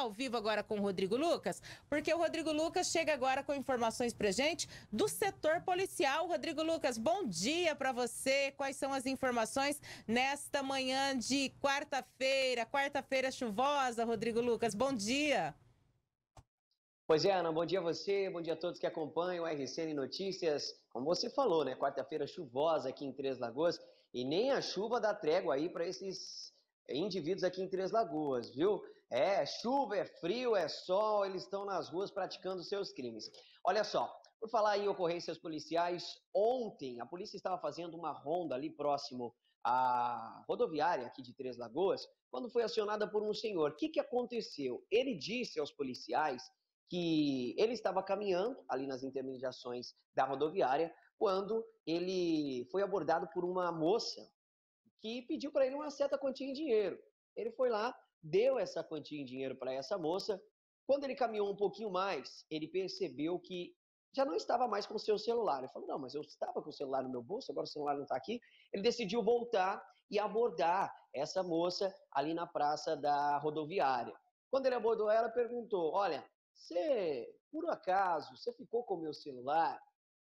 ao vivo agora com o Rodrigo Lucas, porque o Rodrigo Lucas chega agora com informações pra gente do setor policial. Rodrigo Lucas, bom dia para você. Quais são as informações nesta manhã de quarta-feira, quarta-feira chuvosa, Rodrigo Lucas? Bom dia. Pois é, Ana, bom dia a você, bom dia a todos que acompanham o RCN Notícias. Como você falou, né? Quarta-feira chuvosa aqui em Três Lagoas e nem a chuva dá trégua aí para esses indivíduos aqui em Três Lagoas, viu? É chuva, é frio, é sol, eles estão nas ruas praticando seus crimes. Olha só, por falar em ocorrências policiais, ontem a polícia estava fazendo uma ronda ali próximo à rodoviária aqui de Três Lagoas, quando foi acionada por um senhor. O que, que aconteceu? Ele disse aos policiais que ele estava caminhando ali nas intermediações da rodoviária quando ele foi abordado por uma moça que pediu para ele uma certa quantia em dinheiro. Ele foi lá, deu essa quantia em dinheiro para essa moça. Quando ele caminhou um pouquinho mais, ele percebeu que já não estava mais com o seu celular. Ele falou: Não, mas eu estava com o celular no meu bolso, agora o celular não está aqui. Ele decidiu voltar e abordar essa moça ali na praça da rodoviária. Quando ele abordou ela, perguntou: Olha, você, por acaso, você ficou com o meu celular?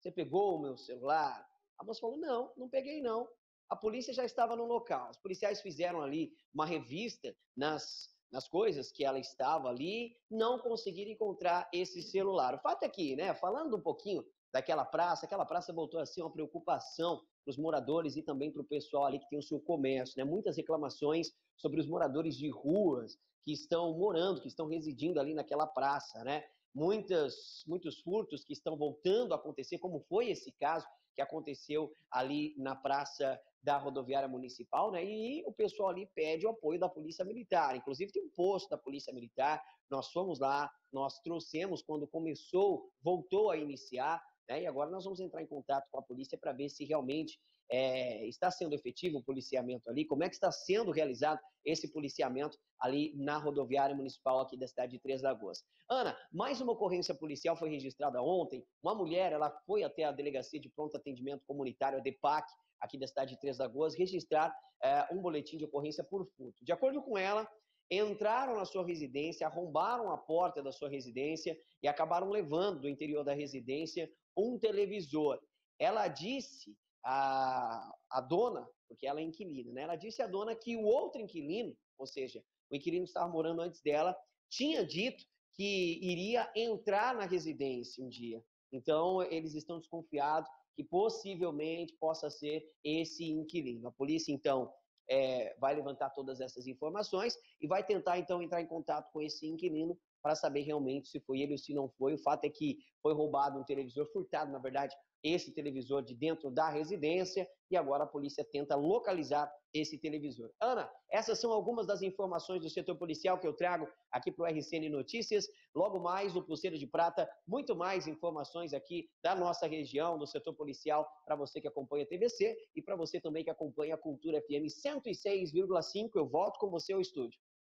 Você pegou o meu celular? A moça falou: Não, não peguei não. A polícia já estava no local. Os policiais fizeram ali uma revista nas, nas coisas que ela estava ali, não conseguiram encontrar esse celular. O fato é que, né, falando um pouquinho daquela praça, aquela praça voltou a ser uma preocupação para os moradores e também para o pessoal ali que tem o seu comércio, né? Muitas reclamações sobre os moradores de ruas que estão morando, que estão residindo ali naquela praça, né? Muitas, muitos furtos que estão voltando a acontecer, como foi esse caso que aconteceu ali na praça da rodoviária municipal, né? E o pessoal ali pede o apoio da Polícia Militar. Inclusive tem um posto da Polícia Militar. Nós fomos lá, nós trouxemos quando começou, voltou a iniciar, né? E agora nós vamos entrar em contato com a polícia para ver se realmente é, está sendo efetivo o policiamento ali, como é que está sendo realizado esse policiamento ali na rodoviária municipal aqui da cidade de Três Lagoas. Ana, mais uma ocorrência policial foi registrada ontem. Uma mulher, ela foi até a delegacia de pronto atendimento comunitário, a DEPAC, aqui da cidade de Três Lagoas, registrar é, um boletim de ocorrência por furto. De acordo com ela, entraram na sua residência, arrombaram a porta da sua residência e acabaram levando do interior da residência um televisor. Ela disse a, a dona, porque ela é inquilina, né? Ela disse à dona que o outro inquilino, ou seja, o inquilino que estava morando antes dela, tinha dito que iria entrar na residência um dia. Então, eles estão desconfiados que possivelmente possa ser esse inquilino. A polícia, então, é, vai levantar todas essas informações e vai tentar, então, entrar em contato com esse inquilino para saber realmente se foi ele ou se não foi. O fato é que foi roubado um televisor, furtado, na verdade, esse televisor de dentro da residência e agora a polícia tenta localizar esse televisor. Ana, essas são algumas das informações do setor policial que eu trago aqui para o RCN Notícias. Logo mais, o Pulseiro de Prata, muito mais informações aqui da nossa região, do setor policial, para você que acompanha a TVC e para você também que acompanha a Cultura FM 106,5. Eu volto com você ao estúdio.